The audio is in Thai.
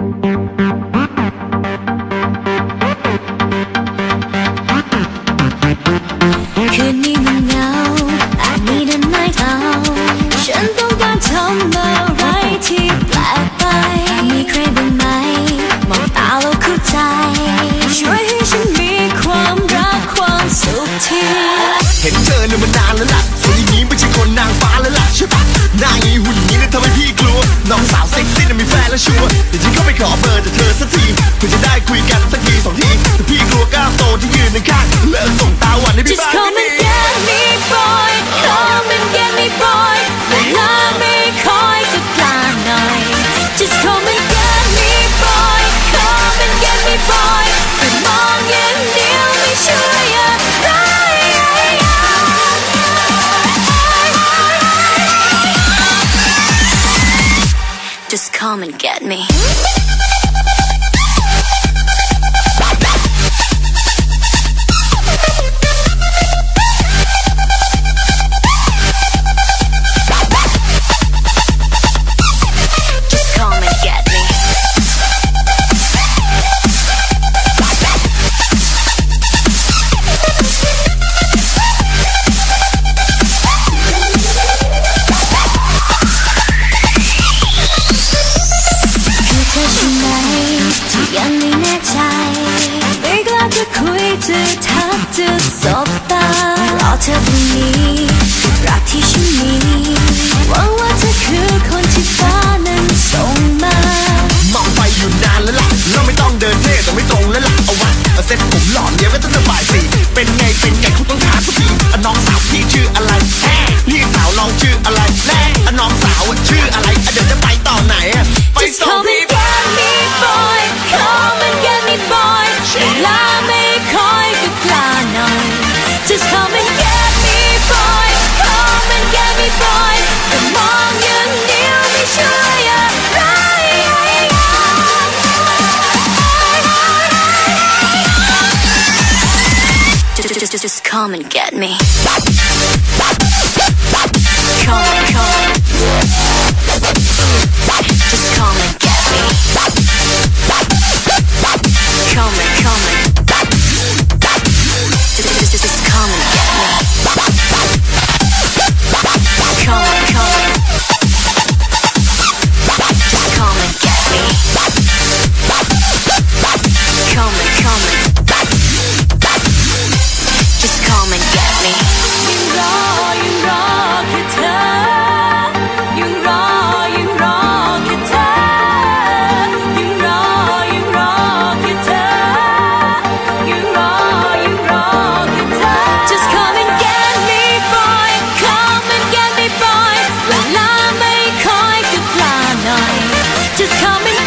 คืนนี้มันเหงาอาจมีแต่ไม่เอาฉันต้องการทำอะไรที่แปลกไป มีใครบ้างไหม มองตาแล้วเข้าใจ ช่วยให้ฉันมีความรักความสุขที่เห็นเธอเนี่ยมันานแล้วล่ะสวยอย่างนี้ไม่ใช่คนนางฟ้าแล้วล่ะใช่ปะหน้างี้หุ่นนี้เนี่ยทำให้พี่กลัว น้องสาวเซ็กซี่น่ะมีแฟนแล้วชัวร์ ขอเบอร์จากเธอสักทีเพื่อจะได้คุยกันสักทีสองทีแต่พี่กลัวก้าวโตที่ยืนข้าง Just come and get me ทักจะสบตารอเธอตรงนี้รักที่ฉันมีหวังว่าเธอคือคนที่ฟ้านั้นส่งมามองไปอยู่นานแล้วล่ะเราไม่ต้องเดินเท่แต่ไม่ตรงแล้วล่ะเอาวะเอาเซ็ตผมหล่อเลี้ยงไว้ตั้งแต่บ่ายสี่เป็นไงเป็นไงคุณต้องถามสักทีอะน้องสาวพี่ชื่ออะไรแฮ่เรียกสาวน้องชื่ออะไรแน่อะน้องสาวชื่ออะไรอเดี๋ยวจะไป just, just, just come and get me. Come, come. just coming